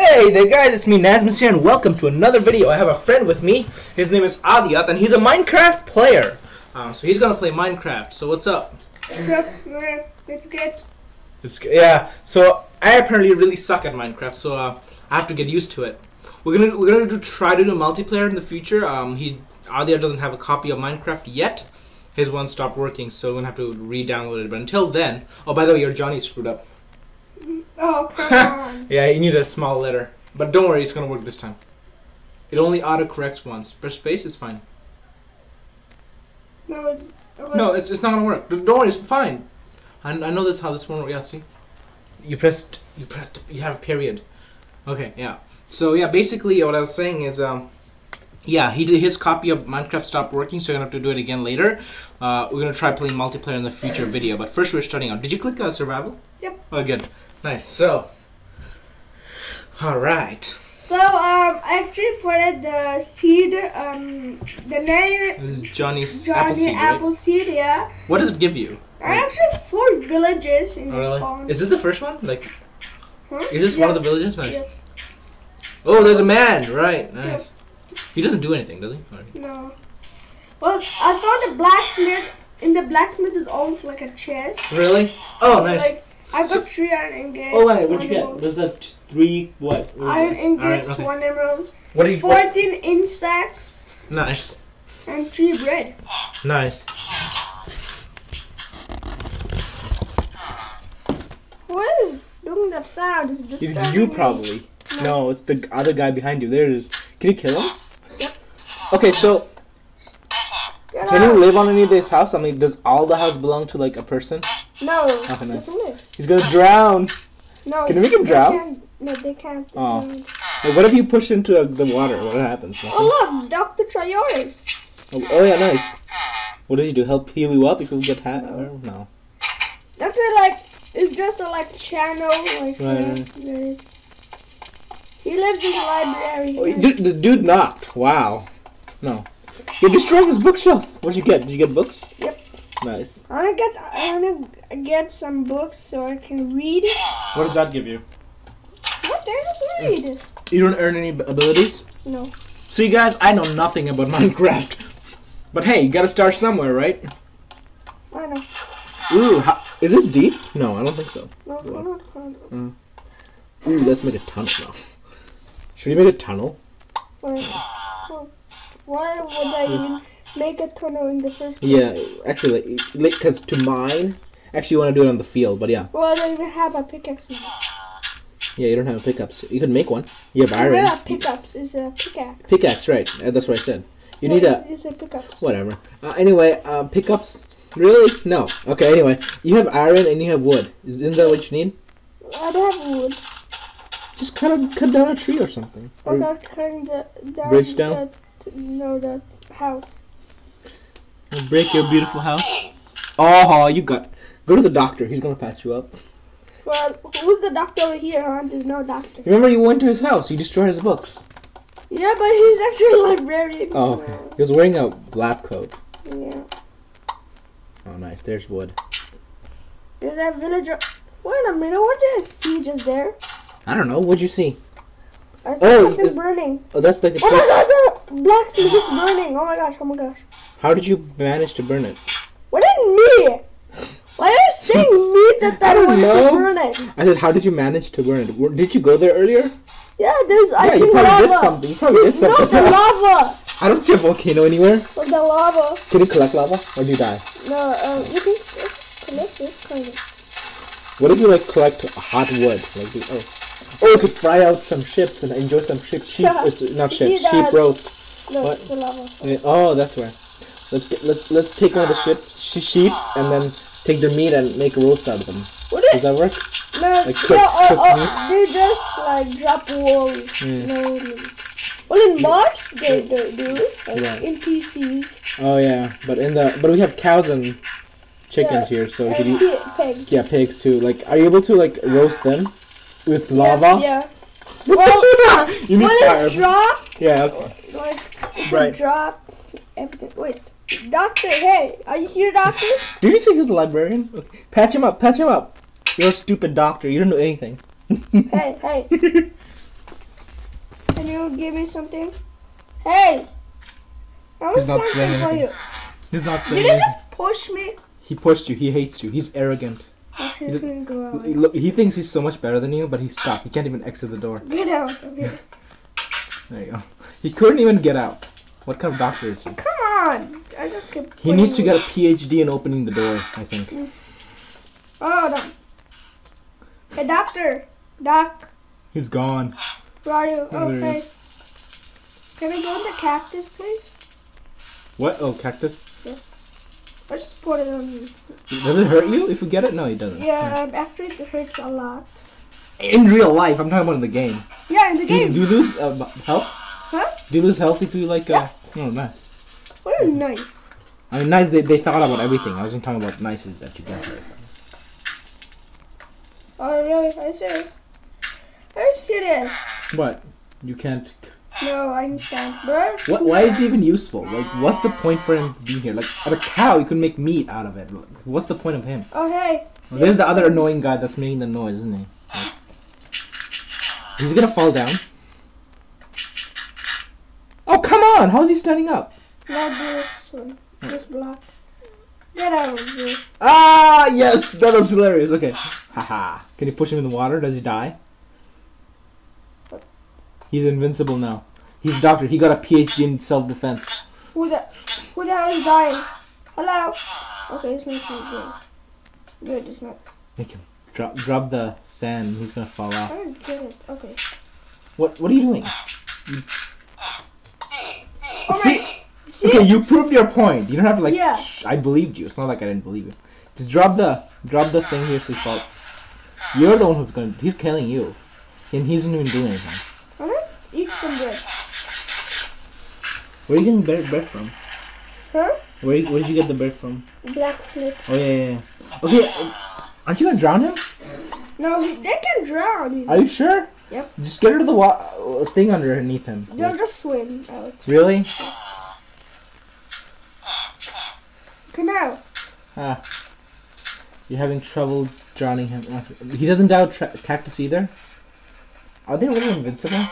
Hey there guys, it's me Nazmus here and welcome to another video. I have a friend with me. His name is Adyat and he's a Minecraft player. Um, so he's gonna play Minecraft. So what's up? So, uh, it's good. It's, yeah. So I apparently really suck at Minecraft, so uh, I have to get used to it. We're gonna we're gonna do, try to do multiplayer in the future. Um, he Adyat doesn't have a copy of Minecraft yet. His one stopped working, so we're gonna have to re-download it. But until then, oh by the way, your Johnny screwed up. Oh, come on. Yeah, you need a small letter. But don't worry, it's gonna work this time. It only autocorrects once. Press space is fine. No, it, it No, it's, it's not gonna work. Don't worry, it's fine. I, I know this how this one works. Yeah, see? You pressed, you pressed, you have a period. Okay, yeah. So yeah, basically what I was saying is, um, yeah, he did his copy of Minecraft stopped working, so you're gonna have to do it again later. Uh, we're gonna try playing multiplayer in the future video, but first we're starting out. Did you click uh, survival? Yep. Oh, good. Nice. So, all right. So, um, I actually put the seed, um, the name This is Johnny's Johnny apple seed, right? Apple yeah. What does it give you? I actually have four villages in Oh, this really? spawn. Is this the first one? Like, Huh? is this one of the villages? Nice. Yes. Oh, there's a man. Right. Nice. He doesn't do anything, does he? Or- No. Well, I found a blacksmith. In the blacksmith is always like a chest. Really? Oh, nice. Like, I got So- three iron ingots. oh, wait. What'd one you get? emerald. Was that three? What? Iron ingots, okay. one emerald, What are you? what- 14 insects, Nice. and three bread. Nice. What is doing that sound? Is this It's you probably. No, it's the other guy behind you. There it is. Can you kill him? Yep. Okay, so can you live on any of this house? I mean, does all the house belong to like a person? No. They nice. He's gonna drown. No. Can you make him drown? No, they can't. They Oh. Like, what if you push into uh, the water? What happens? Nothing? Oh look, Dr. Trioris. Oh, oh, yeah, nice. What does he do? Help heal you up if you get hit? No. No. Doctor like it's just a like channel like Right, right. He lives in the library. Oh, the dude knocked. Wow. No. You're destroying his bookshelf. What'd you get? Did you get books? Yep. Nice. I wanna get I wanna get some books so I can read. What does that give you? What they just read? You don't earn any abilities. No. See, guys, I know nothing about Minecraft. But hey, you gotta start somewhere, right? I know. Ooh, how, is this deep? No, I don't think so. No, it's not hard. Mm. Ooh, let's make a tunnel now. Should we make a tunnel? Why, why would I even make a tunnel in the first place? Yeah, actually, because to mine, actually, you want to do it on the field, but yeah. Well, I don't even have a pickaxe. Yeah, you don't have pickups. You can make one. You have I iron. have pickups. Is a pickaxe. Pickaxe, right. Uh, That's what I said. You No, need a. It's a pickaxe. Whatever. Uh, anyway, uh, pickups. Really? No. Okay, anyway. You have iron and you have wood. Isn't that what you need? I don't have wood. Just cut, a, cut down a tree or something. Or Or not cutting the down Bridge down? No, the house. Break your beautiful house. Oh, you got. Go to the doctor. He's gonna patch you up. Well, who's the doctor over here, huh? There's no doctor. Remember, you went to his house. You destroyed his books. Yeah, but he's actually a librarian. Oh, okay. He was wearing a lab coat. Yeah. Oh, nice. There's wood. There's that villager. Wait a minute, what did I see just there? I don't know. What'd you see? I saw Oh, something burning. Oh, that's like a. Oh my god, the blacksmith is burning. Oh my gosh, oh my gosh. How did you manage to burn it? What did me? Why are you saying me that I, I don't wanted know. to burn it? I said, how did you manage to burn it? Did you go there earlier? Yeah, there's I yeah, you think probably lava. did something. You probably did There's- no, the lava. I don't see a volcano anywhere. Oh, the lava. Can you collect lava or do you die? No, um, you can uh, collect it, kind of. What if you like collect hot wood? Like, the- oh, oh, you could fry out some ships and enjoy some sheep, sheep Yeah. uh, not ships, sheep roast. No, What? the lava. Oh, that's where. Let's get let's let's take one of the ships, she- sheeps, and then take their meat and make a roast out of them. What Does is? that work? No, Like no, cooked- uh, cooked uh, meat? they just like drop wool. Yeah. No, well, in mods they do, do like Right. in PCs. Oh yeah, but in the but we have cows and chickens Yeah, here, so we could eat. pi- pigs. Yeah, pigs too. Like, are you able to like roast them with Yeah, lava? Yeah. Well, You need when fire. it's drop, Yeah. Okay. like Right. a drop, everything. Wait, doctor, hey, are you here, doctor? Did you say he was a librarian? Okay. Patch him up. Patch him up. You're a stupid doctor. You don't know anything. hey, hey. Can you give me something? Hey! I was He's not saying something for you. He's not Did saying you anything. just push me? He pushed you. He hates you. He's arrogant. Oh, he's He's- gonna go He, out. look, he thinks he's so much better than you, but he's stuck. He can't even exit the door. Get out of here. There you go. He couldn't even get out. What kind of doctor is he? Come on! I just kept He needs to get a PhD in opening the door, I think. Oh, no. Hey, doctor. Doc, He's gone. where are you? Oh, Okay. Can I go in the cactus, please? What? Oh, cactus? Yeah. I just put it on you. Does it hurt you if you get it? No, it doesn't. Yeah, um, actually it hurts a lot. In real life, I'm talking about in the game. Yeah, in the Do you, game. do you lose uh, health? Huh? Do you lose health if you like? Uh, yeah. oh, nice. What a nice. I mean, nice. They, they thought about everything. I wasn't talking about nice that you get. Oh, really? Are you serious? Are you serious? What? You can't. No, I understand. Bro, What? Why is he even useful? Like, what's the point for him to be here? Like, at a cow, you can make meat out of it. Like, What's the point of him? Oh, hey. Well, there's the other annoying guy that's making the noise, isn't he? Like, he's gonna fall down. Oh come on! How is he standing up? Not this one. This block. Get out of here. Ah yes, that was hilarious. Okay, haha. Can you push him in the water? Does he die? He's invincible now. He's a doctor. He got a PhD in self-defense. Who the, who the hell is dying? Hello? Okay, it's making it good. Good, it's not. Make him drop drop the sand. He's gonna fall I off. don't get it. Okay. What What are you doing? Oh See. See? Okay, you proved your point. You don't have to like. Yeah. I believed you. It's not like I didn't believe you. Just drop the drop the thing here so he falls. You're the one who's going. to He's killing you, and he isn't even doing anything. I'm gonna eat some bread. Where are you getting bread, bread from? Huh? Where Where did you get the bread from? Blacksmith. Oh yeah, yeah. yeah. Okay, aren't you gonna drown him? No, he- they can drown. you. Are you sure? Yep. Just get rid of the wa- uh, thing underneath him. They'll just swim out. Really? Come out. Ah. You're having trouble drowning him. He doesn't doubt cactus either. Are they really invincible?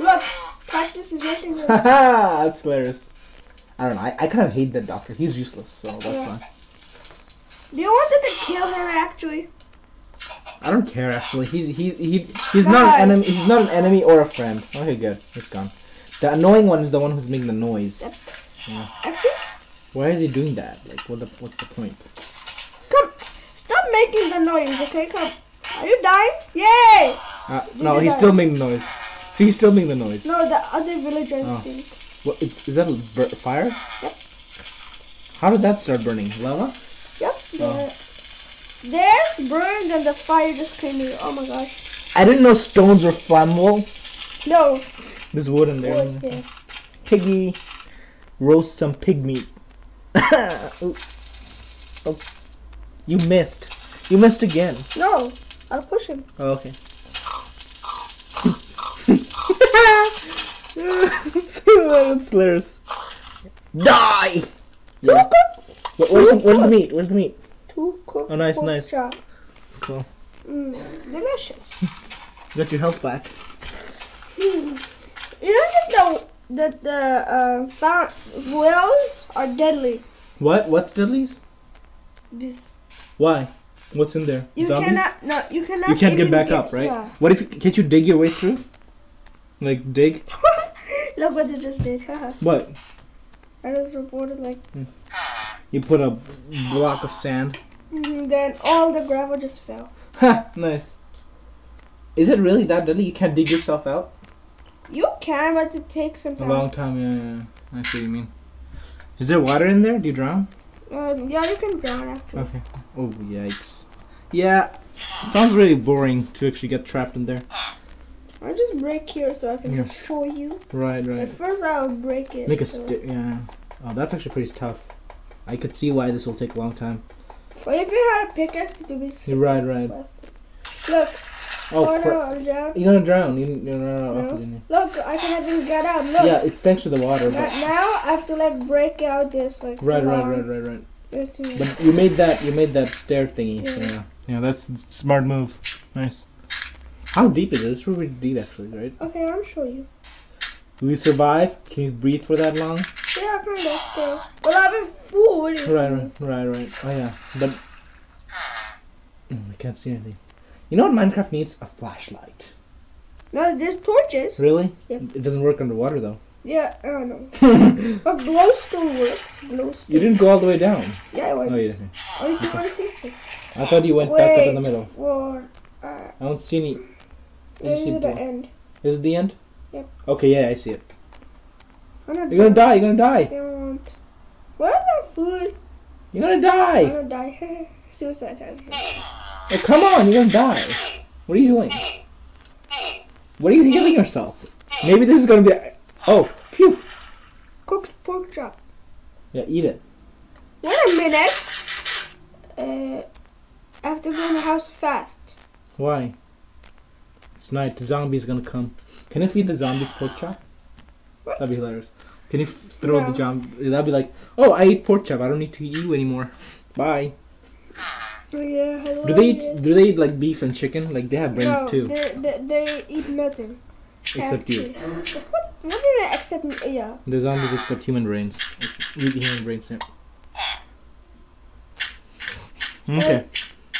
Look, cactus is making it. Haha, that's hilarious. I don't know. I, I kind of hate that doctor. He's useless, so that's Yeah. fine. Do you want them to kill him actually? I don't care actually. He's he he he's not an enemy. He's not an enemy or a friend. Okay, good. He's gone. The annoying one is the one who's making the noise. Actually, Why is he doing that? Like, what the what's the point? come. Stop making the noise, okay? Come. Are you dying? Yay! Uh, no, he's die? still making the noise. See, he's still making the noise. No, the other villagers Oh. think. What is, is that? A fire? Yep. How did that start burning? Lava? Yep. Oh. Theirs burned and the fire just came in. Oh my gosh. I didn't know stones were flammable. No. There's wood in there. Wood, yeah. Piggy, roast some pig meat. Ooh. oh, you missed. You missed again. No. I'll push him. Oh, okay. That's hilarious. Die! Yes. Where- Where's the, where's the meat? Where's the meat? Two cooked Oh, nice, nice. chop. Cool. Mm, delicious. Got your health back. You know that the that the uh, fa- whales are deadly. What? What's deadlies? This Why? What's in there? you Zombies? cannot no you cannot. You can't get back up, right? Yeah. What if you, can't you dig your way through? Like dig? Look what they just did. What? I just reported like You put a block of sand. mm, then all the gravel just fell. Ha! Nice. Is it really that deadly? You can't dig yourself out? But it takes some time. A long time, yeah, yeah. I see what you mean. Is there water in there? Do you drown? Um, yeah, you can drown actually. Okay. Oh, yikes. Yeah. Sounds really boring to actually get trapped in there. I'll just break here so I can Yeah. show you. Right, At right. first, I'll break it. Make a so- stick, yeah. Oh, that's actually pretty tough. I could see why this will take a long time. But if you had a pickaxe, it would be right, right. faster. Look, Oh, oh, cra- no, I'm down. you're gonna drown. You, you're not No. oxygen. Look, I can even get out. Look. Yeah, it's thanks to the water. Na- But now I have to like break out this like right, right, long- right, right, right. But you made that. You made that stair thingy. So Yeah. yeah, yeah, that's a smart move. Nice. How deep is it? It's really deep, actually, right? Okay, I'll show you. Will you survive? Can you breathe for that long? Yeah, kind of still. Well, I have food. Right, right, right, right. Oh yeah, but Mm, I can't see anything. You know what Minecraft needs? A flashlight. No, there's torches. Really? Yep. It doesn't work underwater though. Yeah, I don't know. but glowstone works. Glowstone. You didn't go all the way down. Yeah, I went. Oh, you didn't. Oh, you want to see? I thought you went back up in the Wait middle. for. Uh, I don't see any. This is the end. This is the end? Yep. Okay, yeah, I see it. I'm not You're gonna die, you're gonna die. Don't. Where's that food? You're gonna die. I'm gonna die. Suicide time. Oh, come on, you're gonna die. What are you doing? What are you healing yourself? Maybe this is gonna be. Oh, phew. Cooked pork chop. Yeah, eat it. Wait a minute. Uh, I have to go in the house fast. Why? It's night. The zombie's gonna come. Can I feed the zombies pork chop? That'd be hilarious. Can you throw the No. zombie? That'd be like, oh, I ate pork chop. I don't need to eat you anymore. Bye. Oh, yeah, hello, Do they eat? yes. Do they eat like beef and chicken? Like they have brains no, too, They, they, they eat nothing. except you. What, what did they accept? Yeah. The zombies accept human brains. Eat human brains. Yeah. Okay.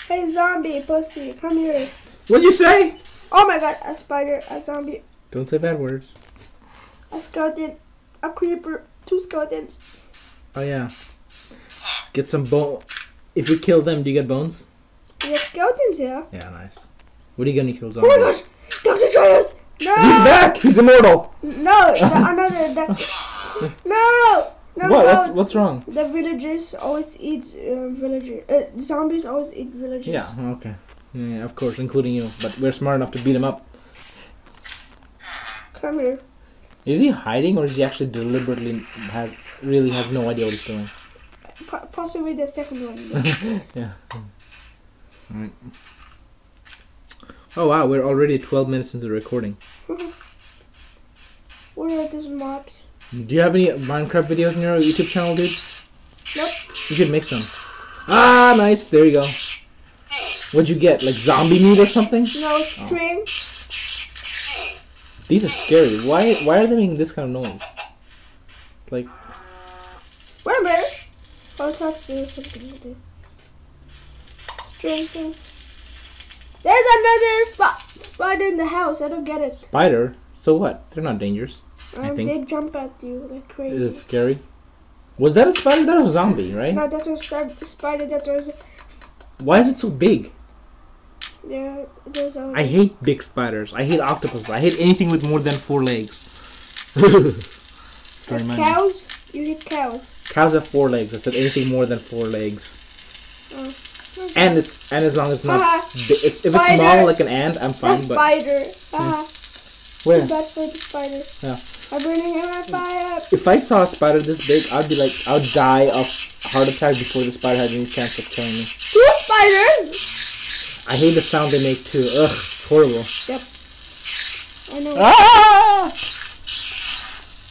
Hey, zombie, pussy, come here. What'd you say? Oh my god, a spider, a zombie, Don't say bad words. a skeleton, a creeper, two skeletons. Oh yeah. Get some bone. If you kill them, do you get bones? We have skeletons yeah. Yeah, nice. What are you gonna kill zombies? Oh my gosh! Dr. Trios! No! He's back. He's immortal. No! another doctor. No! No, what? no. What's what's wrong? The villagers always eat uh, villager. Uh, zombies always eat villagers. Yeah. Okay. Yeah, yeah, of course, including you. But we're smart enough to beat him up. Come here. Is he hiding, or is he actually deliberately have really has no idea what he's doing? Po- possibly the second one. yeah. Alright. Oh wow, we're already 12 minutes into the recording. Where are these mobs? Do you have any Minecraft videos on your YouTube channel, dude? Nope. You should make some. Ah, nice. There you go. What'd you get? Like zombie meat or something? No string. These are scary. Why? Why are they making this kind of noise? Like, Wait a minute. Try to do something with it. String things. There's another sp- spider in the house. I don't get it. spider. So what? They're not dangerous. I Um, think. they jump at you like crazy. Is it scary? Was that a spider? That was a zombie, right? No, that was a spider that was Why is it so big? there. There's a. I hate big spiders. I hate octopuses. I hate anything with more than four legs. Sorry, Like man. cows. You eat cows. Cows have four legs. I said anything more than four legs. Oh. And it's and as long as it's not uh-huh. bi- it's, if it's small like an ant, I'm The fine. But spider. Haha. where? Bad for the spider. Yeah. I'm burning in my fire. If I saw a spider this big, I'd be like, I'd die of heart attack before the spider had any chance of killing me. Two spiders. I hate the sound they make too. Ugh, it's horrible. Yep. I know. Ah!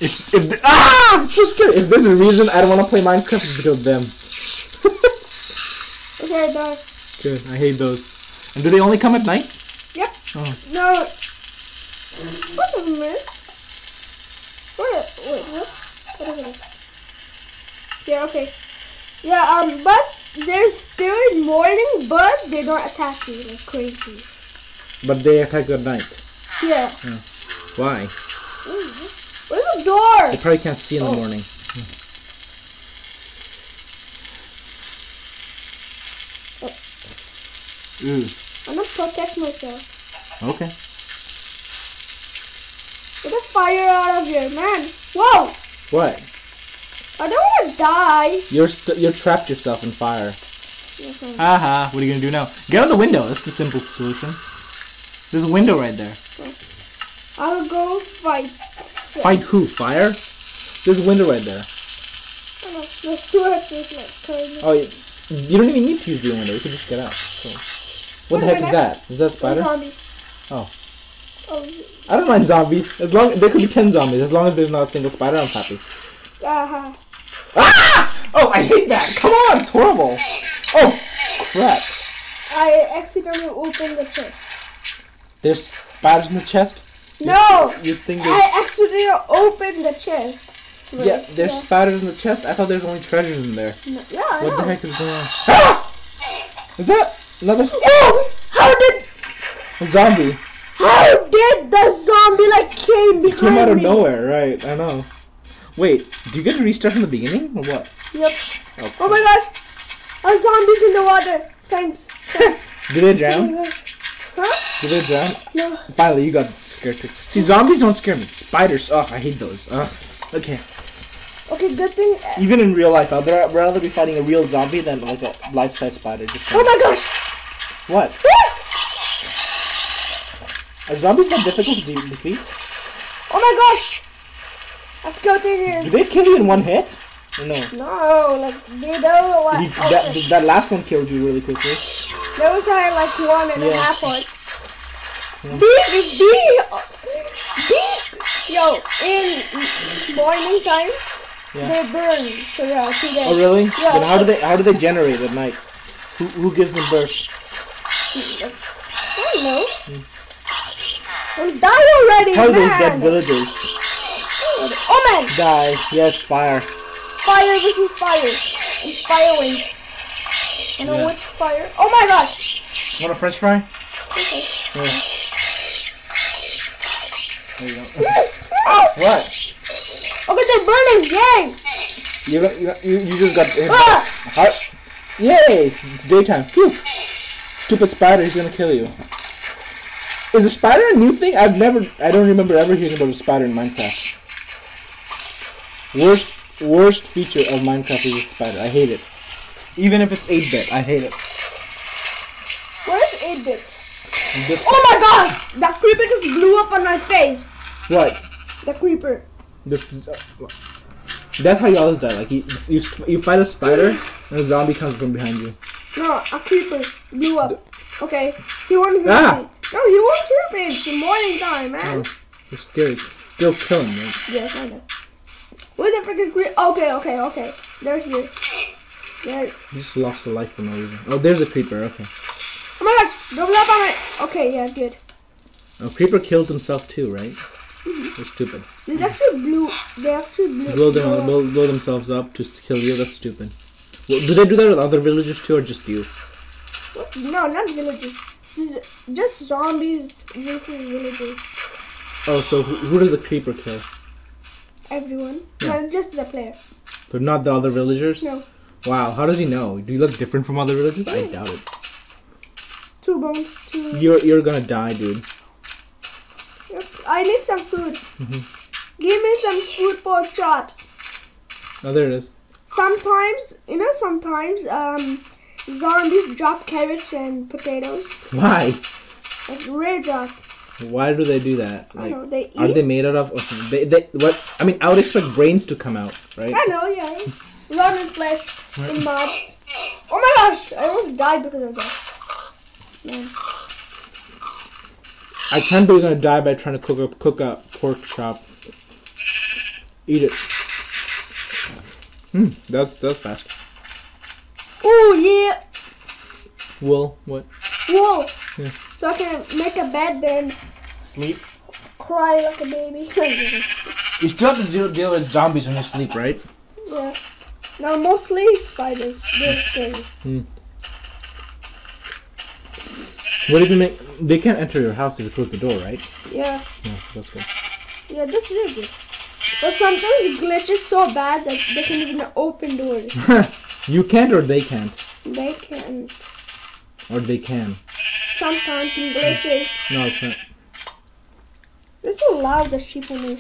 If, if the, ah, it's so scary. If there's a reason I don't want to play Minecraft, it's because of them. Okay, done. Good. I hate those. And do they only come at night? Yep. Oh. No. Wait a minute. Wait, wait, what? What is it? Yeah, okay. Yeah, um, but they're still in morning, but they don't attack you like crazy. But they attack at night. Yeah. Why? Where's the door? They probably can't see in the Oh. morning. Ooh. I'm gonna protect myself. Okay. Get the fire out of here, man. Whoa! What? I don't wanna die. You're st- you're trapped yourself in fire. Mm-hmm. Yes, I'm- Haha. What are you gonna do now? Get out the window. That's the simple solution. There's a window right there. I'll go fight. Fight who? Fire? There's a window right there. I know. The steward is like crazy. Oh, you, you don't even need to use the window. You can just get out. So. What the heck is that? Is that a spider? Zombie. Oh. Oh, I don't mind zombies. As long there could be ten zombies. As long as there's not a single spider, I'm happy. uh-huh. Ah! Oh, I hate that. Come on, it's horrible. Oh, crap. I accidentally opened the chest. There's spiders in the chest. No! You think I accidentally opened the chest. Right, yeah, there's spiders in the chest. I thought there's only treasures in there. No, yeah, I What the heck is going on? Ah! Is that another Oh! How did zombie? how did the zombie like came behind Came out of me? nowhere, right? I know. Wait, do you get to restart from the beginning or what? Yep. Oh. Oh my gosh! A zombie's in the water. Thanks. Thanks. Do they oh drown? my. Huh? Do they drown? No. Finally, you got scared too. See, zombies don't scare me. Spiders, oh, I hate those. Ugh. Okay. Okay, good thing. Uh, Even in real life, I'd rather be fighting a real zombie than like a life-size spider. Just Oh my gosh! what? Ah! Are zombies that difficult to de- defeat? Oh my gosh! A skeleton is. they kill you in one hit? Or no. No, like they don't what. You- that, that last one killed you really quickly. Those are like one and a half one. Big, big, big. Yo, in morning time, Yeah. they burn. So yeah, two days. Oh really? Yeah. Then how do they how do they generate at night? Who, who gives them birth? I don't know. Hmm. I'm dying already, How are those dead villagers? Oh man, Die. Yes, fire. fire versus fire. And fire wings. I know Yeah. which fire. Oh my gosh. Want a french fry? Okay. Yeah. Oh, What? okay, they're burning. Yay! You, got, you, you, just got hit. Ah! How- Yay! It's daytime. Phew. Stupid spider, he's gonna kill you. Is a spider a new thing? I've never, I don't remember ever hearing about a spider in Minecraft. Worst, worst feature of Minecraft is a spider. I hate it. Even if it's 8-bit, I hate it. Where's 8 bit? Oh my gosh! That creeper just blew up on my face. What? The creeper. This, that's how you always die. Like you, you, you fight a spider, and a zombie comes from behind you. No, a creeper blew up. Okay, he won't hurt Ah! me. No, he won't hurt me. It's the morning time, man. Oh, you're scary. Still killing me. Yes, I know. Where's the freaking creeper? Okay, okay, okay. They're here. There. You just lost a life for no reason. Oh, there's a creeper. Okay. Oh my gosh! Don't blow up on my. Okay, yeah, good. Oh, creeper kills himself too, right? They're stupid. These actually blew. They actually blew. Blow them, up. blow, blow themselves up to kill you. That's stupid. Well, do they do that with other villagers too, or just you? No, not villages. This just zombies versus villagers. Oh, so who, who does the creeper kill? Everyone. Yeah. No, just the player. But not the other villagers. No. Wow, how does he know? Do you look different from other villagers? I doubt it. Two bones. Two. You're you're gonna die, dude. I need some food. Mm-hmm. Give me some food pork chops. Oh, there it is. Sometimes, you know, sometimes um, zombies drop carrots and potatoes. Why? Like rare drop. Why do they do that? I Like, know they eat. are they made out of? okay, They, they what? I mean, I would expect brains to come out, right? I know, yeah. Rotten flesh in mobs. Oh my gosh! I almost died because of that. Man. I can't believe you're gonna die by trying to cook a cook a pork chop. Eat it. Hmm, that's that's fast. Oh yeah. Well, what? Whoa. Yeah. So I can make a bed then Sleep. cry like a baby. You still have to deal, deal with zombies when you sleep, right? yeah. Now mostly spiders. They're scary. What if you make? They can't enter your house if you close the door, right? Yeah. Yeah, that's good. Yeah, that's really good. But sometimes it glitches so bad that they can even open doors. you can't, or they can't, They can't. or they can. Sometimes it glitches. No, it can't. They're so loud that people move.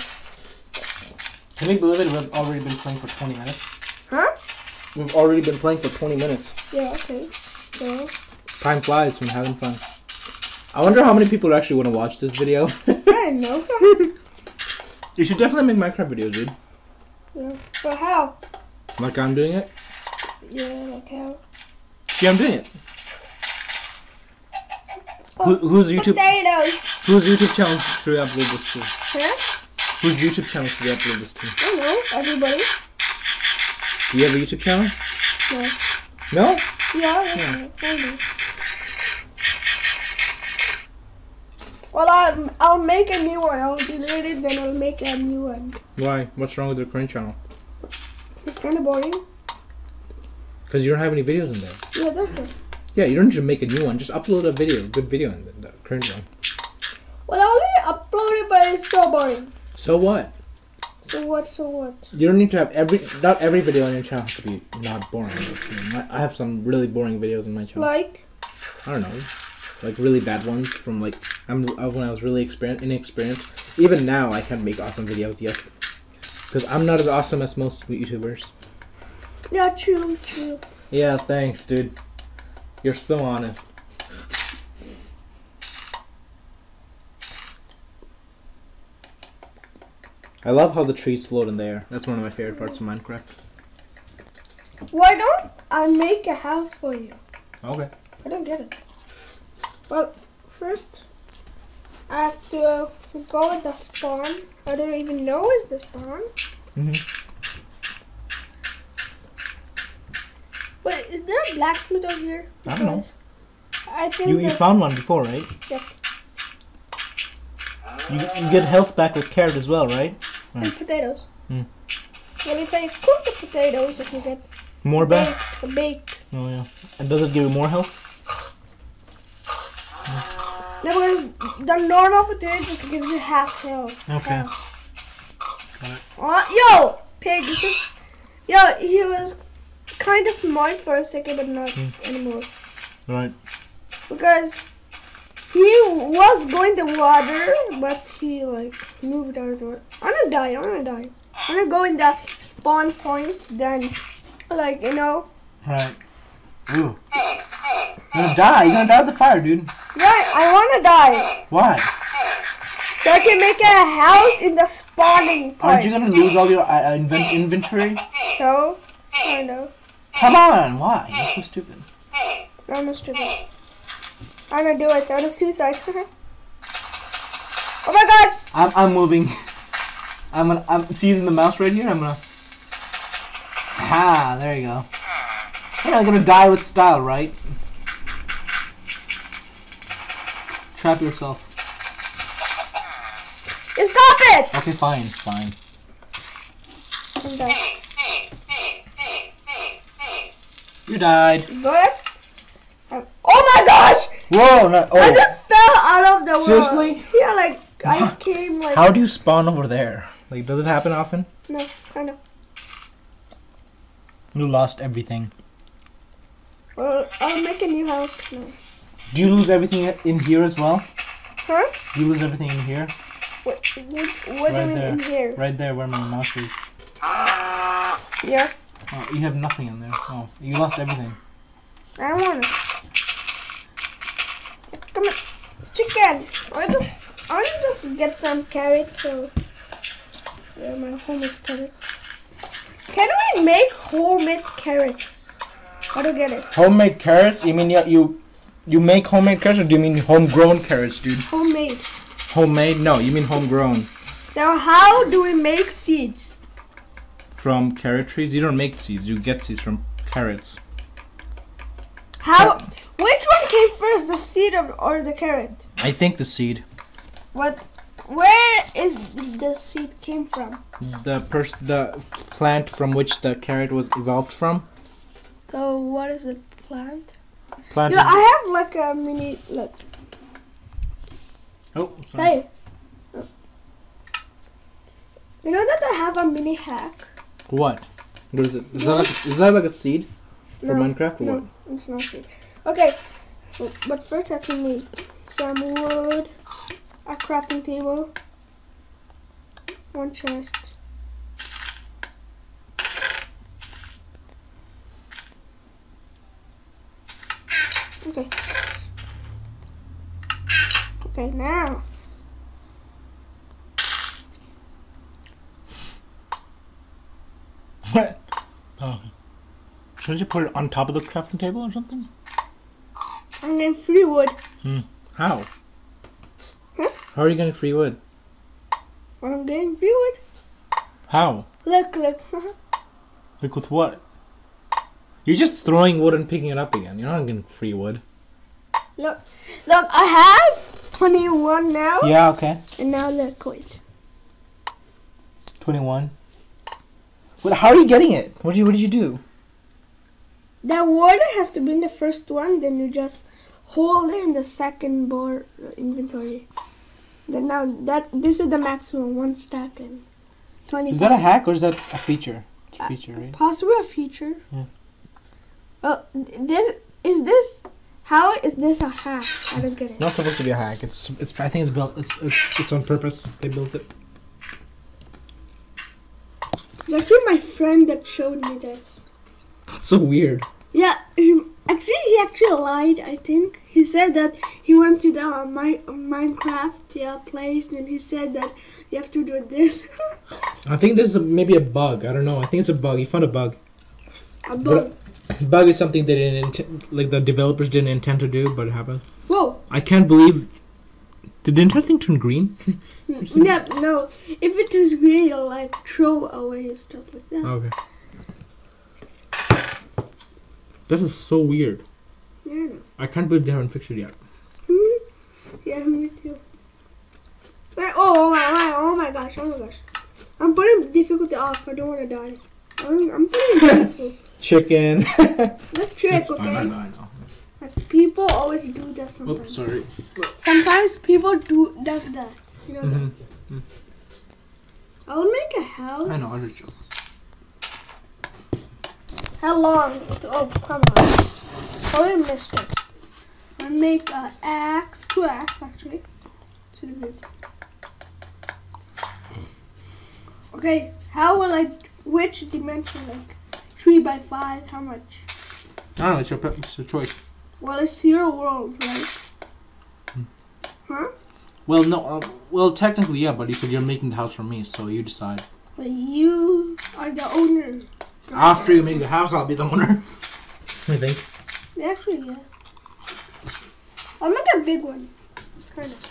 Can we believe it? We've already been playing for 20 minutes. Huh? We've already been playing for 20 minutes. Yeah, okay. So, Time flies when having fun. I wonder how many people actually want to watch this video. I know. you should definitely make Minecraft videos, dude. yeah. But how? Like I'm doing it. Yeah, like how? See, I'm doing it. Oh, Who, whose YouTube Potatoes! whose YouTube channel should we upload this to? Huh? Whose YouTube channel should we upload this to? I don't know. Everybody? Do you have a YouTube channel? No. No? Yeah, yeah. I. Well, I'll, I'll make a new one. I'll delete it, then I'll make a new one. Why? What's wrong with the current channel? It's kind of boring. Because you don't have any videos in there. Yeah, that's it. Yeah, you don't need to make a new one. Just upload a video, good video in the, the current one. Well, I only uploaded, but it's so boring. So what? So what? So what? You don't need to have every not every video on your channel has to be not boring. I, I have some really boring videos on my channel. Like, I don't know, like really bad ones from like I'm uh, when I was really experienced, inexperienced. Even now, I can't make awesome videos yet because I'm not as awesome as most YouTubers. yeah, true, true. Yeah, thanks, dude. You're so honest. I love how the trees float in the air. That's one of my favorite parts of Minecraft. Why don't I make a house for you? Okay. I don't get it. Well, first, I have to go with the spawn. I don't even know is the spawn. Mhm. Wait, is there a blacksmith over here? I don't know. I think You, you found one before, right? Yep. You, you get health back with carrot as well, right? and potatoes. Hmm. Well, if I cook the potatoes, I can get More back? baked. baked. Oh yeah. And does it give you more health? No, because the normal potato just gives you half health. Okay. Half. Uh, yo, pig, this is. Yo, he was kind of smart for a second, but not anymore. Right. Because he was going to water, but he like moved out of the water. I'm gonna die. I'm gonna die. I'm gonna go in the spawn point, then, like you know. Right. Ooh. You're gonna die. You're gonna die with the fire, dude. Yeah, I wanna die. Why? So I can make a house in the spawning point. Aren't you gonna lose all your uh, invent- inventory? So, I know. Come on. Why? You're so stupid. I'm not stupid. I'm gonna do it. I'm gonna suicide. oh my god! I'm I'm moving. I'm gonna I'm seizing the mouse right here. I'm gonna. Ah, there you go. I'm gonna die with style, right? Trap yourself. Stop it! Okay, fine, fine. I'm done. You died. Um, oh my gosh! Whoa! No, I oh. just fell out of the world. Seriously? Yeah, like I came like How do you spawn over there? Like, does it happen often? no, kind of. You lost everything. I'll make a new house now. Do you lose everything in here as well? Huh? Do you lose everything in here? What? What, what Right do you mean there. in here? Right there where my mouse is. Yeah. Oh, you have nothing in there. Oh, you lost everything. I don't want it. Come on, chicken. I just, I just get some carrots. So, yeah, my homemade carrots. Can we make homemade carrots? I don't get it. Homemade carrots? You mean you you, you make homemade carrots, or do you mean homegrown carrots, dude? Homemade. Homemade? No, you mean homegrown. So how do we make seeds? From carrot trees? You don't make seeds. You get seeds from carrots. How? Which one came first, the seed or, or the carrot? I think the seed. What? Where is the seed came from? The pers- the plant from which the carrot was evolved from. So what is the plant? Plant. Yeah, is- I have like a mini. Look. oh, sorry. Hey. You know that I have a mini hack? What? What is it? Is that like a, is that like a seed for No, Minecraft or no, what? it's not seed. Okay, but first I have to make some wood, a crafting table, one chest. Okay. Okay, now. What? Oh. Shouldn't you put it on top of the crafting table or something? I'm getting free wood. Hmm. How? Huh? How are you getting free wood? I'm getting free wood. How? Look, look. look with what? You're just throwing wood and picking it up again. You're not getting free wood. look. Look, I have 21 now. Yeah, okay. And now look, wait. 21. But how are you getting it? What did you What did you do? That water has to be in the first one, then you just hold it in the second bar uh, inventory. Then now that this is the maximum one stack and twenty. Is that a hack or is that a feature? It's a feature, right? possibly a feature? Yeah. Well, this is this. How is this a hack? I don't get it. It's not supposed to be a hack. It's it's. I think it's built. It's it's it's on purpose. They built it. It's actually my friend that showed me this. That's so weird. Yeah, he- actually, he actually lied. I think he said that he went to the uh, my, Minecraft yeah, place, and he said that you have to do this. I think this is maybe a bug. I don't know. I think it's a bug. You found a bug. a bug. Bug is something they didn't int- like the developers didn't intend to do, but it happened. Whoa! I can't believe. Did the entire thing turn green? No, no. If it was green, you'll like throw away stuff like that. okay. That is so weird. Yeah. I can't believe they haven't fixed it yet. Mhm. Yeah, me too. Oh, oh my, my, oh my gosh, oh my gosh. I'm putting difficulty off. I don't want to die. I'm, I'm putting it peaceful. Chicken. Let's trick, That's fine. I okay? know. I know. People always do that sometimes. Oops, sorry. Sometimes people do does that. You know that. Mm-hmm. I will make a house. I know. I know. How long? Oh, come on. Oh, I missed it. I make an axe, two axe actually. To the good. Okay, how will I? Which dimension? Like three by five? How much? I don't know. It's your pe- it's your choice. Well, it's zero world, right? Huh? Well, no. Uh, well, technically, yeah. But you said you're making the house for me, so you decide. But you are the owner. After you make the house, I'll be the owner. I think. Actually, yeah. I'll make a big one. Kind of.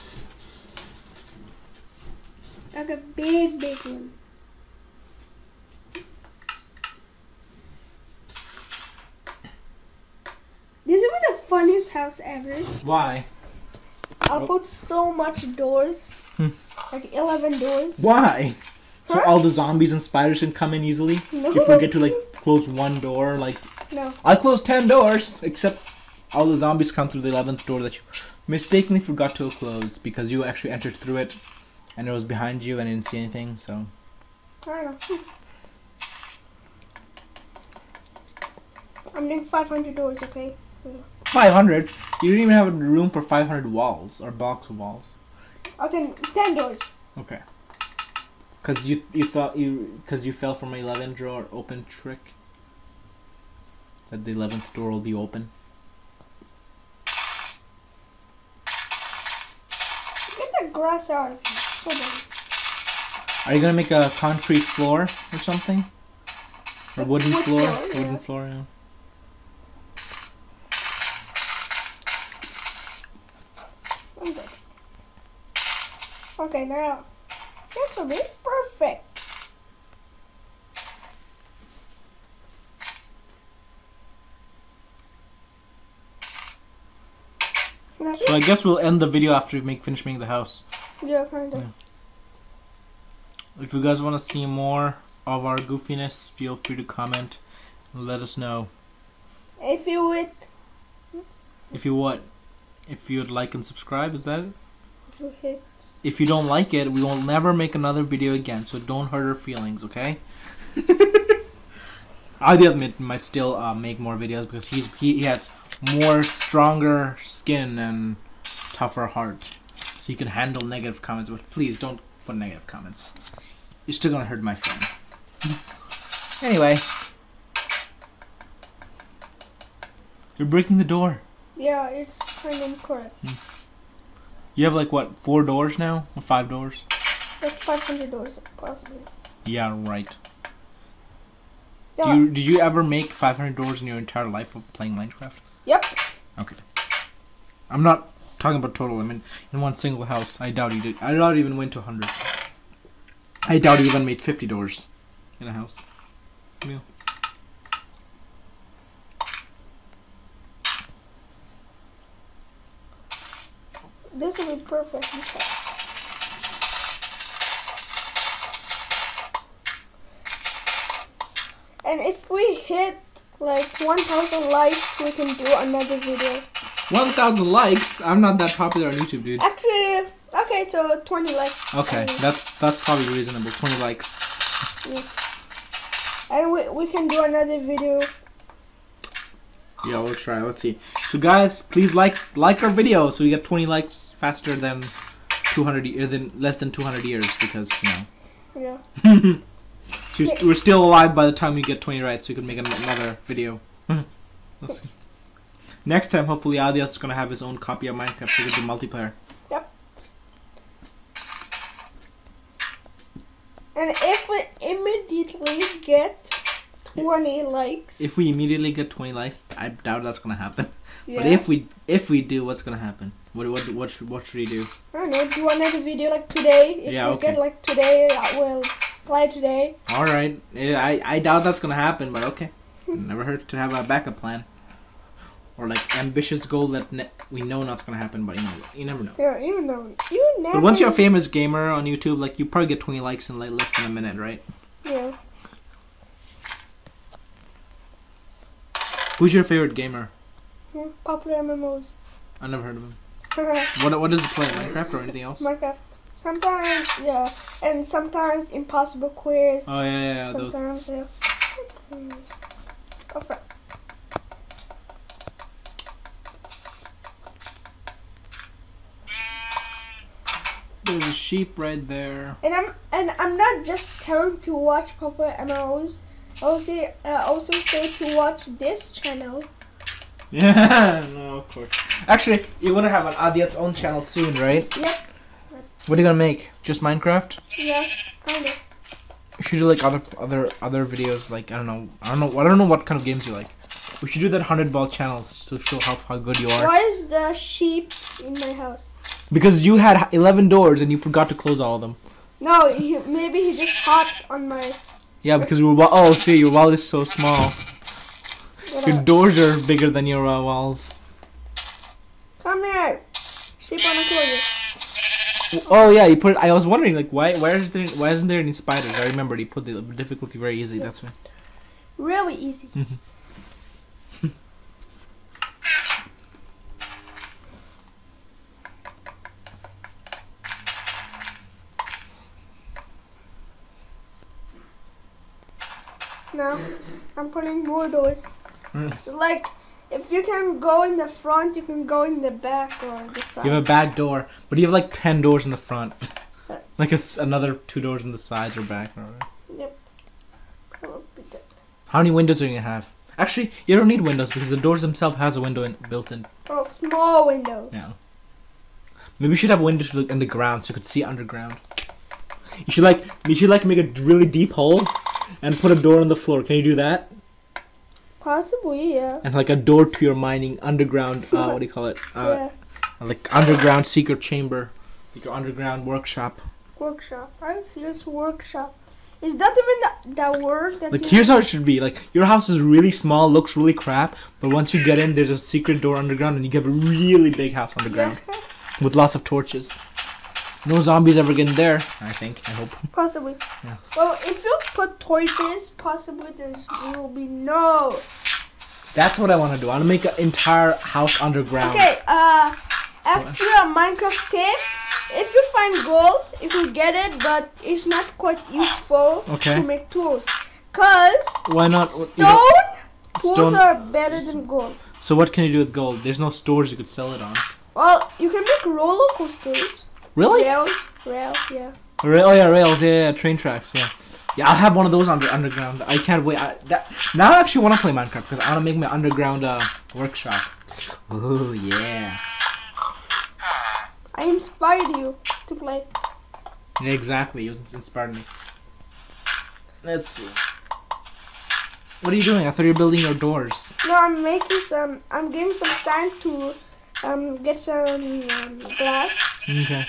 Like a big, big one. This will be the funniest house ever. Why? I'll put so much doors. Hmm. Like 11 doors. Why? So Huh? all the zombies and spiders can come in easily. No. You forget to like close one door. Like No. I closed ten doors, except all the zombies come through the eleventh door that you mistakenly forgot to close because you actually entered through it, and it was behind you and I didn't see anything. So I don't know. I'm doing 500 doors, okay? So, five hundred. You didn't even have room for five hundred walls or blocks of walls. okay, 10 doors. Okay. Cause you you thought you cause you fell from my eleven drawer open trick. Said the eleventh door will be open. Get the grass out of here. So. Are you gonna make a concrete floor or something? Or wooden Wood floor? floor, Wooden floor, yeah. Okay. Okay, now this will be perfect. So I guess we'll end the video after we make finish making the house. yeah, kind of. If you guys want to see more of our goofiness, feel free to comment and let us know. If you would, If you what? If you would like and subscribe, is that it? if you hit, If you don't like it, we will never make another video again, so don't hurt our feelings, okay? I do admit might still uh, make more videos because he's he, he has more stronger skin and tougher heart, so he can handle negative comments. But please don't put negative comments. You're still gonna hurt my friend. anyway, you're breaking the door. yeah, it's kind of incorrect. You have like what four doors now or five doors? Like 500 doors, possibly. Yeah, right. Yeah. Do you did you ever make 500 doors in your entire life of playing Minecraft? Yep. Okay. I'm not talking about total. I mean in one single house. I doubt you did. I doubt even went to 100. I doubt you even made 50 doors in a house. Yeah. This will be perfect. And if we hit like 1,000 likes, we can do another video. 1,000 likes? I'm not that popular on YouTube, dude. Actually, okay, so 20 likes. Okay, that's that's probably reasonable. 20 likes. And we, we can do another video. Yeah, we'll try. Let's see. So guys, please like like our video so we get 20 likes faster than 200 years, than less than 200 years because you know Yeah. we're we're still alive by the time we get 20 right, so we can make another video. Let's see. Next time, hopefully, Adyat's gonna have his own copy of Minecraft so we can do multiplayer. Yep. And if we immediately get 20 likes, If we immediately get 20 likes, I doubt that's gonna happen. yeah. But if we if we do, what's gonna happen? What what what should, what should we do? I don't know, do another video like today. If Yeah, we okay. get like today, I will play today. All right, yeah, I I doubt that's gonna happen, but okay. Hmm. Never hurt to have a backup plan. Or like ambitious goal that we know not gonna happen, but you know you never know. Yeah, even though you never. But once you're a famous gamer on YouTube, like you probably get 20 likes in like less than a minute, right? Yeah. Who's your favorite gamer? yeah, Popular MMOs. I never heard of him. What what does he play? Minecraft or anything else? Minecraft. Sometimes, yeah. And sometimes Impossible Quiz. Oh yeah yeah, yeah those. sometimes, yeah. Mm. Okay. There's a sheep right there. And I'm and I'm not just telling to watch popular MMOs. Also uh, also say to watch this channel. Yeah, no, of course. Actually, you wanna have an Adyat's own channel soon, right? Yep. What are you gonna make? Just Minecraft? Yeah, kind of. We should do like other other other videos. Like I don't know, I don't know, I don't know what kind of games you like. We should do that hundred ball channels to show how, how good you are. Why is the sheep in my house? Because you had eleven doors and you forgot to close all of them. No, he, maybe he just hopped on my. Yeah, because your wall. Oh, see, your wall is so small. Your Whatever. doors are bigger than your uh, walls. Come here. Sheep on the corner. Oh yeah, you put. It, I was wondering like why why is there why isn't there any spiders? I remember he put the difficulty very easy. That's why. Really easy. Now, I'm putting more doors. It's like, if you can go in the front, you can go in the back or the side. You have a back door, but you have like ten doors in the front. Like a another two doors in the sides or back. Or Yep. That would be good. How many windows are you gonna have? Actually, you don't need windows because the doors themselves has a window in, built in. Oh, small window. Yeah. Maybe you should have windows in the ground so you could see underground. You should like you should like make a really deep hole and put a door on the floor. Can you do that? Possibly, yeah. And like a door to your mining underground. Uh, what do you call it? Uh, yeah. Like underground secret chamber, like your underground workshop. Workshop. I see this workshop. Is that even the, the word that Like here's how it should be. Like your house is really small, looks really crap, but once you get in, there's a secret door underground, and you get a really big house underground Yeah, with lots of torches. No zombies ever get in there. I think. I hope. possibly. Yeah. Well, if you put torches, possibly there's will be no. That's what I want to do. I want to make an entire house underground. Okay, uh, after a Minecraft tip, if you find gold, if you get it, but it's not quite useful Okay. to make tools. Cause Why not? you stone know- tools stone- are better than gold. So what can you do with gold? There's no stores you could sell it on. Well, you can make roller coasters. Really? Rails, rails, yeah. Ra- oh yeah, rails. Yeah, yeah, train tracks. Yeah. Yeah, I'll have one of those under underground. I can't wait. I, that, now I actually want to play Minecraft because I want to make my underground uh, workshop. Oh yeah. I inspired you to play. Yeah, exactly. You inspired me. Let's see. What are you doing? I thought you were building your doors. No, I'm making some. I'm getting some sand to um, get some um, glass. Okay.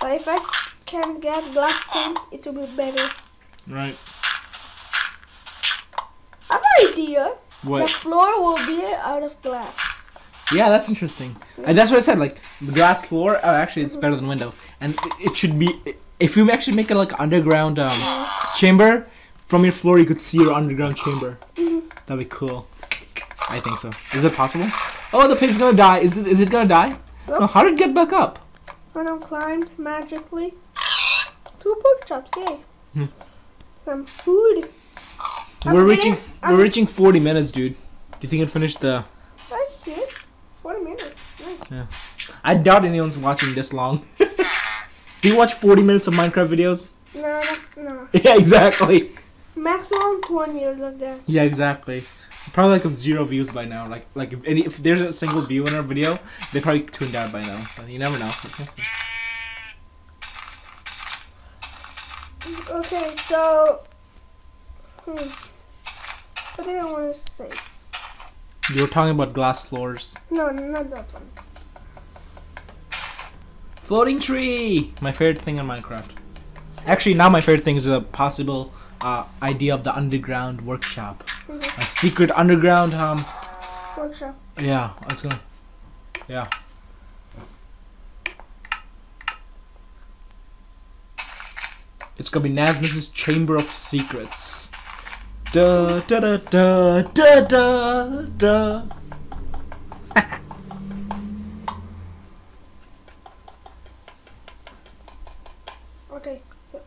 So if I can get glass things, it will be better. Right. I have an idea. The floor will be out of glass. Yeah, that's interesting. And that's what I said. Like the glass floor. Oh, actually, it's better than window, and it, it should be. If you actually make it like underground um, chamber, from your floor you could see your underground chamber. That'd be cool. I think so. Is it possible? Oh, the pig's gonna die. Is it? Is it gonna die? No. How did it get back up? When I'm climbed magically. Two pork chops, yay. Hmm. Some food. I'm we're reaching. I'm- We're reaching 40 minutes, dude. Do you think it finished the? I see it. 40 minutes. Nice. I doubt anyone's watching this long. Do you watch 40 minutes of Minecraft videos? No, no, no. Yeah, exactly. Maximum 20 years of that. Yeah, exactly. Probably like of zero views by now. Like, like if any, if there's a single view in our video, they probably tuned out by now. But you never know. Okay, so. Hmm. What did I want to say? You were talking about glass floors. No, not that one. Floating tree, my favorite thing in Minecraft. Actually, now my favorite thing is a possible uh, idea of the underground workshop, Mhm. a secret underground. Um, Workshop. yeah, it's gonna. Yeah. It's gonna be Nazmus's Chamber of Secrets. Da da da da da da da. Okay, so.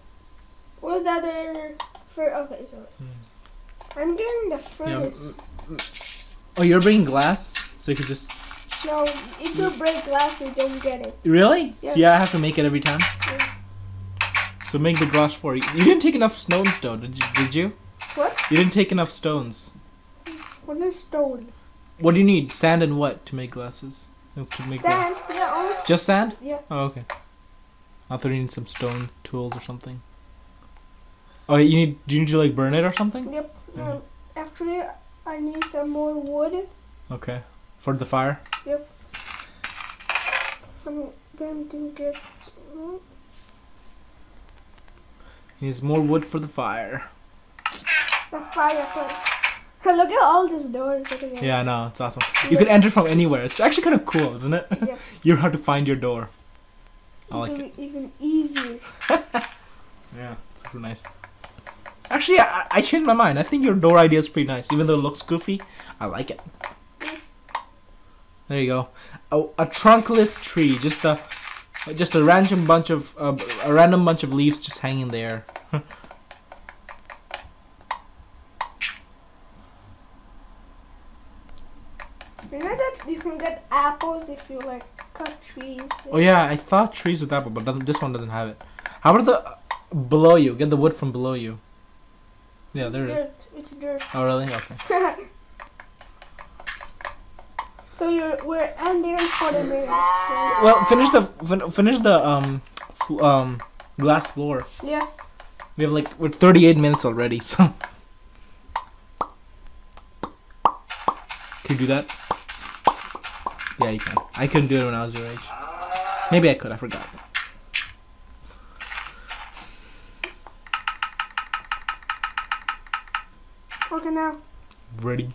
What's the other. For, okay, so. Hmm. I'm getting the furnace. Oh, you're bringing glass, so you could just. No, if you break glass, you don't get it. Really? Yeah. So yeah, I have to make it every time. Yeah. So make the glass for you. You didn't take enough stones, though, did you? Did you? What? You didn't take enough stones. What is stone? What do you need? Sand and what to make glasses? To make Sand. Yeah, almost. Just sand? Yeah. Oh, okay. I thought you need some stone tools or something. Oh, you need? Do you need to like burn it or something? Yep. Um, actually, I need some more wood. Okay. For the fire. Yep. I'm going to get. mm, Needs more wood for the fire. The fireplace. Look at all these doors. Yeah, I know. It's awesome. You can enter from anywhere. It's actually kind of cool, isn't it? Yeah. you have to find your door. I like even, it. even easier. Yeah, it's super nice. Actually, I, I changed my mind. I think your door idea is pretty nice. Even though it looks goofy, I like it. There you go. A, a trunkless tree, just a just a random bunch of uh, a random bunch of leaves just hanging there. You know that you can get apples if you like cut trees. Oh yeah, I thought trees with apple, but this one doesn't have it. How about the uh, below you? Get the wood from below you. Yeah, It's there it is. dirt. It's dirt. Oh really? Okay. so you're we're ending in 40 minutes. Well, finish the fin- finish the um f- um glass floor. Yeah. We have like we're 38 minutes already, so. Can you do that? Yeah, you can. I couldn't do it when I was your age. Maybe I could. I forgot. Okay now. Ready?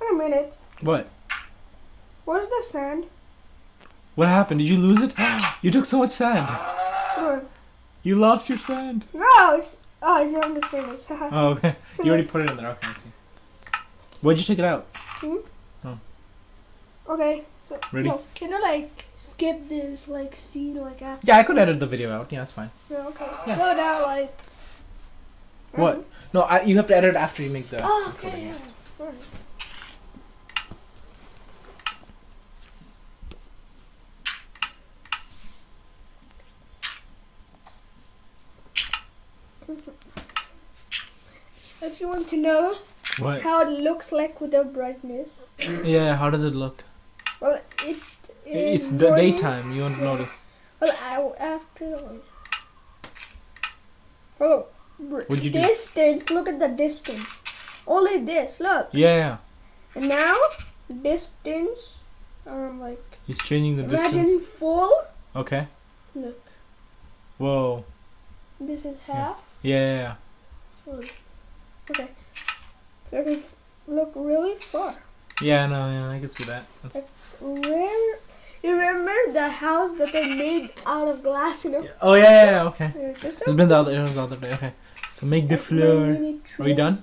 Wait a minute. What? Where's the sand? What happened? Did you lose it? you took so much sand. You lost your sand. No, it's oh, it's on the furnace. Oh, okay. You already put it in there. Okay. Why'd you take it out? Hmm? Oh. okay. So Ready? no, can you like skip this like scene like after? Yeah, I could edit the video out. Yeah, that's fine. No, okay. Yeah. So now like. What? No, I, you have to edit after you make the. Oh, okay. yeah. Yeah. Alright. If you want to know What? how it looks like without brightness, Yeah. How does it look? Well, it It's the morning. daytime. You won't notice. Well, I, after oh, What'd you do? distance. Look at the distance. Only this. Look, Yeah. and now distance. Um, like He's changing the distance. imagine full. Okay. Look, Whoa. this is half. Yeah. yeah. Okay. So I can look really far. Yeah, no, yeah, I can see that. That's, Where? You remember the house that they made out of glass? You know. oh yeah, yeah, yeah, okay. Yeah, It's been the other, it was the other day. Okay, so make the floor. Are you done?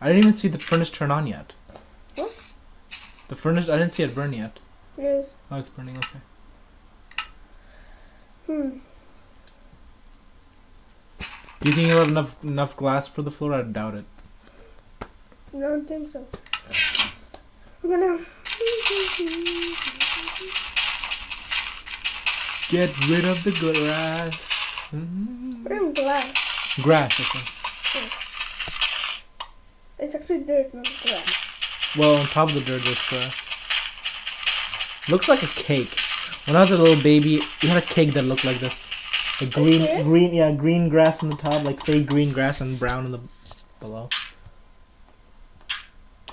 I didn't even see the furnace turn on yet. What? The furnace, I didn't see it burn yet. Yes. Oh, it's burning. Okay. Hmm. Do you think you'll have enough enough glass for the floor? I doubt it. I don't think so. I'm gonna. Get rid of the grass. Put in glass. Grass, think. It's actually dirt, not glass. Well, on top of the dirt, there's grass. Looks like a cake. When I was a little baby, we had a cake that looked like this. A green, serious? green, yeah, green grass on the top, like fake green grass, and brown in the below.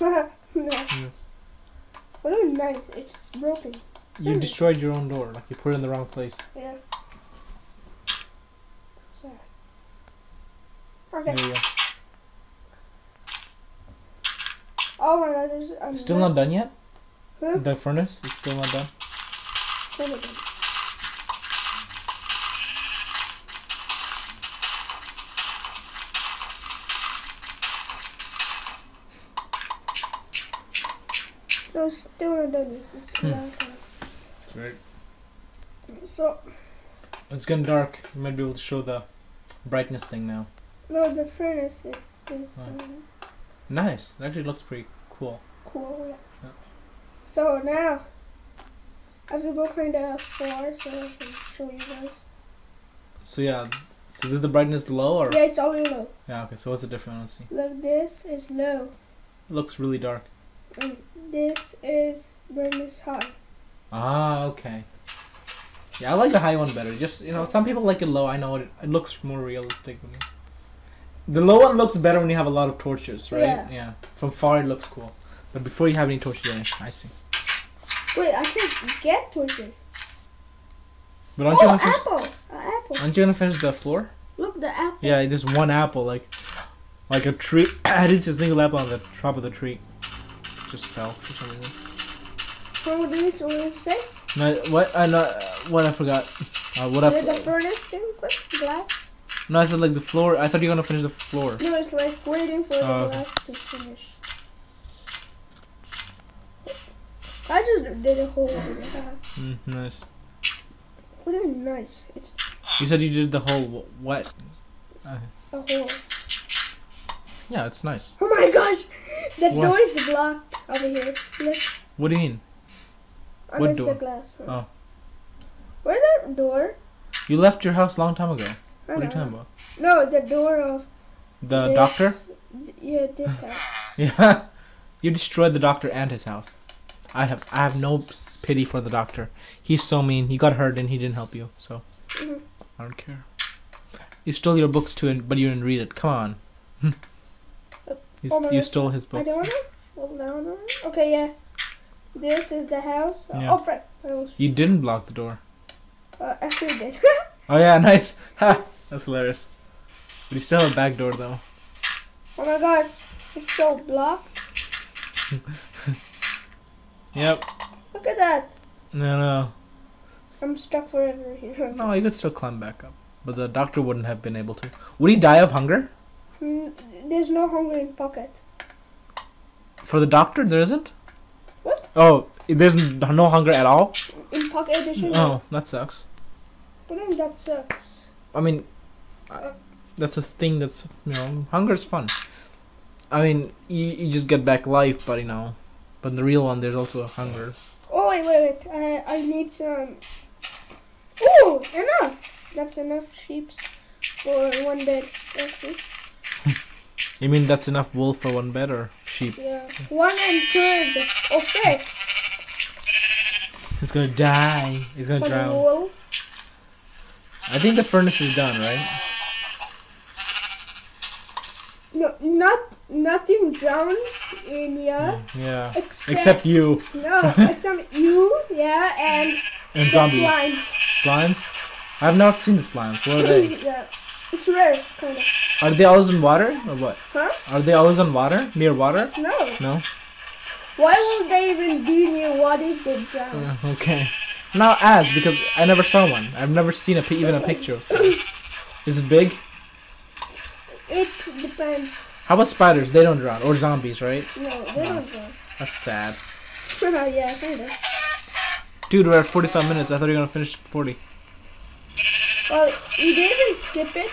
no. Yes. What a nice. It's broken. You destroyed your own door, like you put it in the wrong place. Yeah. Sad. Okay. There you go. Oh my god, there's Still not done yet? Huh? The furnace is still not done. Hold on. No, it's still not done. It's Hmm. Right. So, It's getting dark. You might be able to show the brightness thing now. no, the furnace is, is Oh. um, Nice. It actually looks pretty cool. cool. Yeah. Yeah. So now, I have to go find of floor so I can show you guys. So yeah. So this is the brightness low or? Yeah, it's already low. Yeah. Okay. So what's the difference? Let's see. Like this is low, It looks really dark. And this is brightness high. Ah. Okay. Yeah, I like the high one better. Just you know, some people like it low. I know it. It looks more realistic. The low one looks better when you have a lot of torches, right? Yeah. yeah. From far, it looks cool. But before you have any torches, yeah, I see. Wait, I can't get torches. But aren't oh, you gonna finish? apple! An apple. Aren't you gonna finish the floor? Look, the apple. Yeah, there's one apple, like, like a tree. I didn't see a single apple on the top of the tree. Just fell for some reason. What do you, what do you say? No, what? I know. What I forgot. Uh, what I. Did the furnace thing glass? no, I said like the floor. I thought you were gonna finish the floor. No, it's like waiting for the Oh, glass to finish. I just did a hole in it. Uh, Mm, nice. What a nice. It's You said you did the whole what? Uh, a hole. yeah, it's nice. Oh my gosh! The What? door is blocked over here. Look, What do you mean? unless door? the glass. Oh. Where's that door? You left your house a long time ago. I What are you talking about? No, the door of The this- doctor? Yeah, this house. Yeah. You destroyed the doctor and his house. I have I have no pity for the doctor. He's so mean. He got hurt and he didn't help you. So Mhm. I don't care. You stole your books too, but you didn't read it. Come on. you, Oh you stole his I don't know. Down. on. Okay, yeah. This is the house. Yeah. Oh. I was, You didn't block the door. uh, actually did. Oh yeah, nice. Ha, that's hilarious. But you still have a back door though. oh my god. It's so blocked. Yep. Look at that. No, no, I'm stuck forever here. no. You could still climb back up, but the doctor wouldn't have been able to. Would he die of hunger? Mm, There's no hunger in pocket. For the doctor, there isn't. What? Oh, there's no hunger at all. In pocket edition? Oh, that sucks. I think that sucks. I mean, uh, that's a thing that's you know, hunger's fun. I mean, you, you just get back life, but you know, but in the real one, there's also hunger. Oh, wait, wait, wait. I, I need some. Ooh, enough. That's enough sheeps for one bed. Actually. You mean that's enough wool for one bed or sheep? Yeah. One and third. Okay. It's gonna die. It's gonna For drown. wool. I think the furnace is done, right? No, not nothing drowns in yeah. Mm, yeah. Except, Except you no, except you, yeah, and and zombies. slime. Slimes? I've not seen the slimes. What are they? yeah. It's rare, kind of. Are they always in water or what? Huh? Are they always on water? Near water? No. No. Why would they even be near water if they drown? Uh, okay. Now as because I never saw one. I've never seen a pi- even a picture of one. Is it big? It depends. How about spiders? They don't drown. Or zombies, right? No, they don't drown. That's sad. yeah, kind of. Dude, we're at 45 minutes. I thought you were gonna finish 40. Well, you didn't skip it.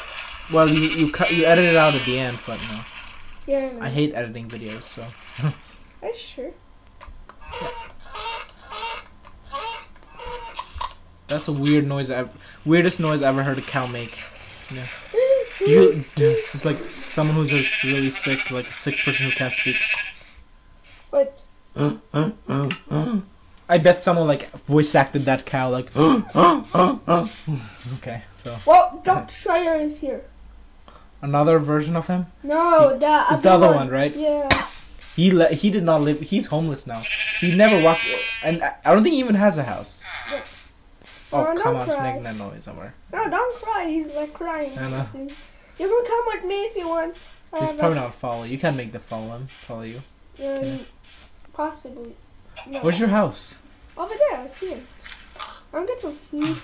Well, you you cut you edited it out at the end, but no. Yeah, no. I hate editing videos, so. Are you sure? That's a weird noise. I've weirdest noise I ever heard a cow make. Yeah. You, it's like someone who's just really sick, like a sick person who can't speak. But I bet someone like voice acted that cow like. okay, so well, Dr. Schreier is here. Another version of him. No, the It's the other one, right? Yeah. He le- he did not live. He's homeless now. He never walked, and I I don't think he even has a house. Oh come on, he's cry. making that noise somewhere. No, don't cry. He's like crying. I know. You can come with me if you want. He's probably not follow. You can't make the follow him. Follow you. Um, possibly. No. Where's your house? Over there, I see him. I'll get some food.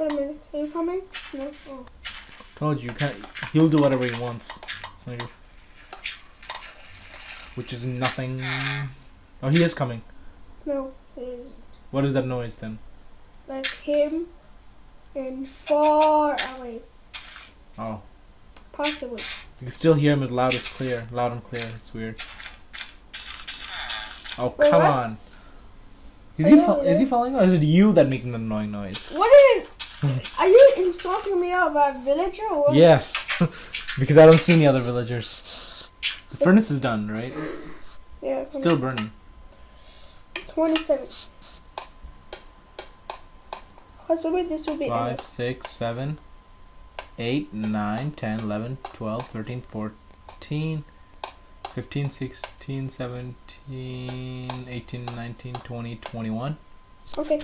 Wait a minute. Are you coming? No. Oh. Told you, you can't. He'll do whatever he wants. Like, Which is nothing. Oh, he is coming. No. he isn't. What is that noise then? like him and far away. Oh, Possibly. you can still hear him as loud as clear, loud and clear. It's weird. Oh Wait, come what? on! Is I he know, is he following, or is it you that making the annoying noise? What is. Are you insulting me about villager or what? Yes, because I don't see any other villagers. The furnace is done, right? Yeah. Still burning. 27. Possibly this will be Five, ended. six, seven, eight, nine, ten, eleven, twelve, thirteen, fourteen, fifteen, sixteen, seventeen, eighteen, nineteen, twenty, twenty-one. Okay.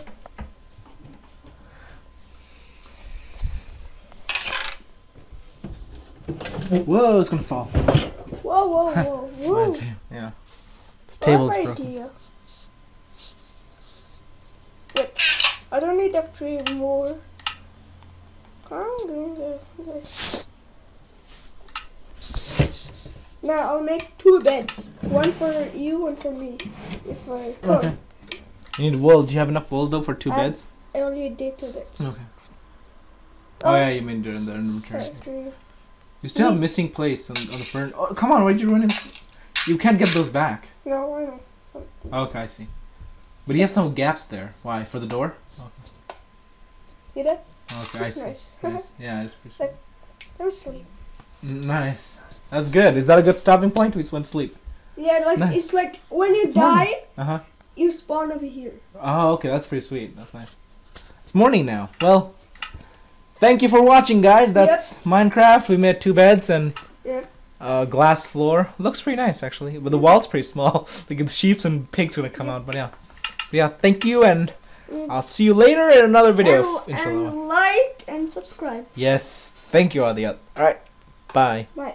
Whoa, it's gonna fall. Whoa, whoa, whoa, whoa. My Yeah. This table's What broken. idea? Wait, I don't need that tree anymore. I'm doing this. Now I'll make two beds. One for you, one for me. If I could. Okay. You need wool. Do you have enough wool though for two I- beds? I only did two beds. Okay. Oh, oh. yeah, you mean during the inventory. You still have missing place on, on the furnace. Oh, come on, why'd you run in? You can't get those back. No, I know. Okay, I see. But you have some gaps there. Why? For the door? Okay. See that? Okay, I see. nice. Nice. Yeah, it's pretty sweet. Don't sleep. Nice. That's good. Is that a good stopping point? We just went to sleep. Yeah, like Nice. it's like when you It's die. Uh huh. you spawn over here. Oh, okay. That's pretty sweet. That's nice. It's morning now. Well, thank you for watching, guys. That's Minecraft. We made two beds and Yep. a glass floor. Looks pretty nice, actually. But the wall's pretty small. like the sheeps and pigs gonna come out. But yeah. But yeah. Thank you, and Mm. I'll see you later in another video. and, and like and subscribe. Yes. Thank you, Adyat. All right. Bye. Bye.